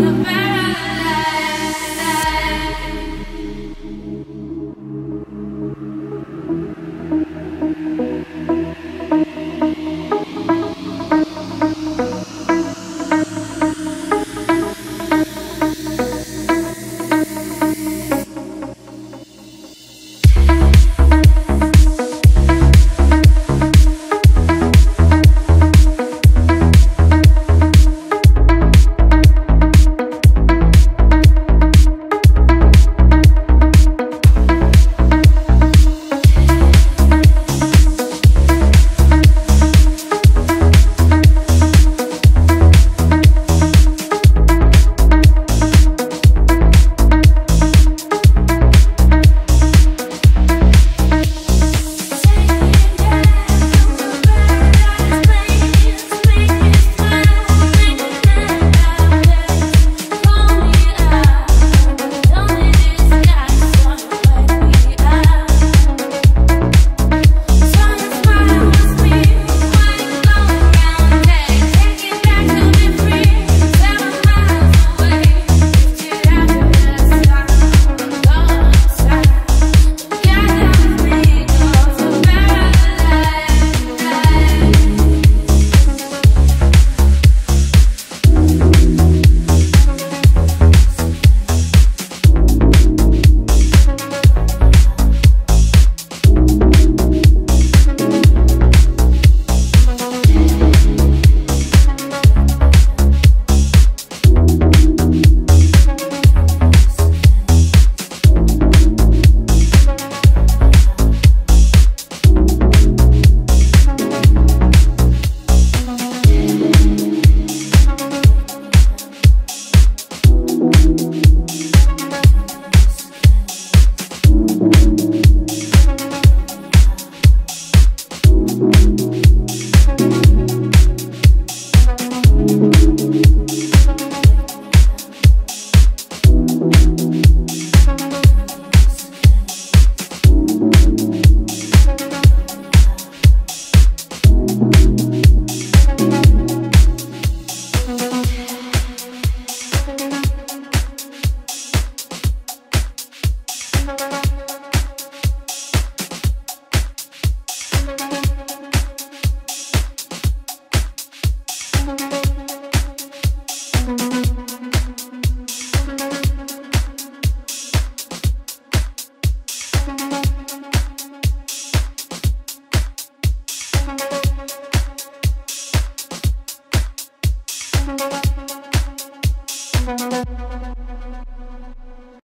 the man.